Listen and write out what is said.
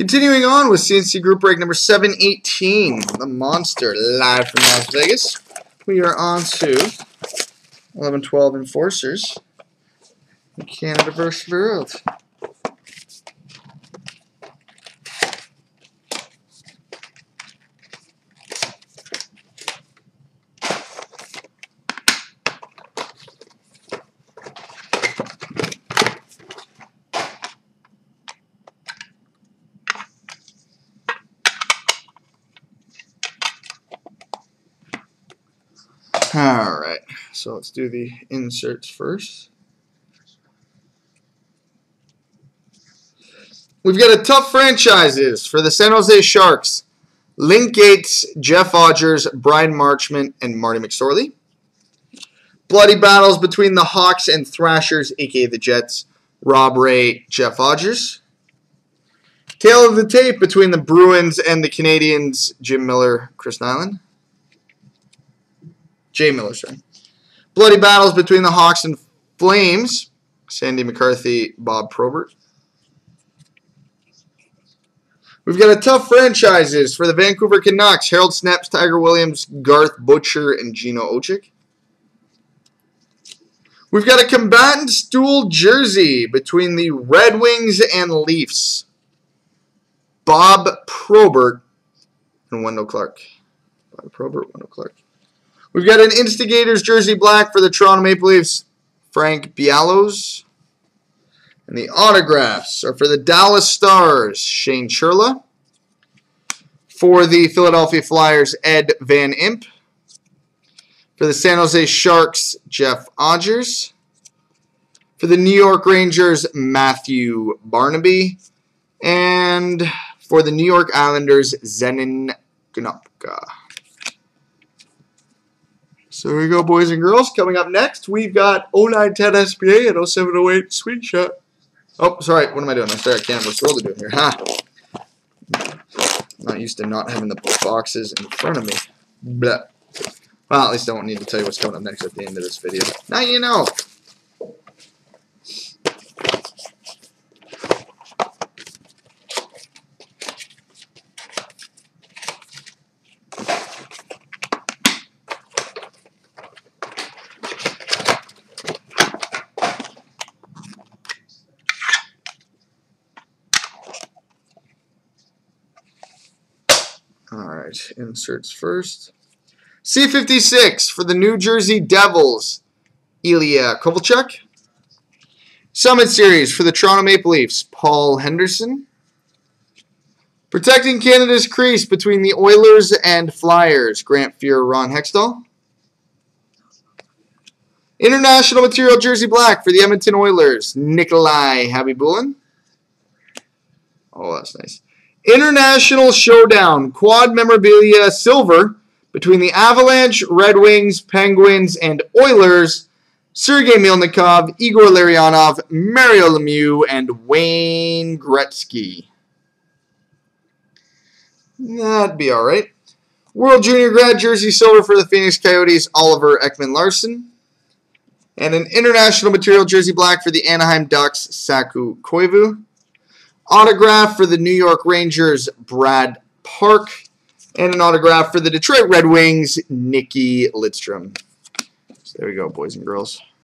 Continuing on with CNC Group Break number 718, the Monster, live from Las Vegas. We are on to 1112 Enforcers, Canada versus World. All right, so let's do the inserts first. We've got a tough franchises for the San Jose Sharks. Link Gaetz, Jeff Odgers, Bryan Marchment, and Marty McSorley. Bloody battles between the Hawks and Thrashers, aka the Jets. Rob Ray, Jeff Odgers. Tail of the tape between the Bruins and the Canadians, Jim Miller, Chris Nilan. Jay Miller. Bloody battles between the Hawks and Flames. Sandy McCarthy, Bob Probert. We've got a tough franchises for the Vancouver Canucks. Harold Snepsts, Tiger Williams, Garth Butcher, and Gino Odjick. We've got a combatant stool jersey between the Red Wings and Leafs. Bob Probert and Wendel Clark. Bob Probert, Wendel Clark. We've got an Instigators jersey black for the Toronto Maple Leafs, Frank Bialowas. And the autographs are for the Dallas Stars, Shane Churla. For the Philadelphia Flyers, Ed Van Impe. For the San Jose Sharks, Jeff Odgers. For the New York Rangers, Matthew Barnaby. And for the New York Islanders, Zenon Konopka. So here we go, boys and girls. Coming up next, we've got 0910 SPA and 0708 Sweet Shot. Oh, sorry. What am I doing? I started camera. What's the doing here? Ha! I'm not used to not having the boxes in front of me. Blah. Well, at least I won't need to tell you what's coming up next at the end of this video. Now you know. All right, inserts first. C56 for the New Jersey Devils, Ilya Kovalchuk. Summit Series for the Toronto Maple Leafs, Paul Henderson. Protecting Canada's crease between the Oilers and Flyers, Grant Fuhr, Ron Hextall. International Material Jersey Black for the Edmonton Oilers, Nikolai Khabibulin. Oh, that's nice. International Showdown Quad Memorabilia Silver between the Avalanche, Red Wings, Penguins, and Oilers. Sergei Melnikov, Igor Larionov, Mario Lemieux, and Wayne Gretzky. That'd be alright. World Junior Grad Jersey Silver for the Phoenix Coyotes, Oliver Ekman Larsson. And an International Material Jersey Black for the Anaheim Ducks, Saku Koivu. Autograph for the New York Rangers, Brad Park. And an autograph for the Detroit Red Wings, Nikki Lidstrom. So there we go, boys and girls.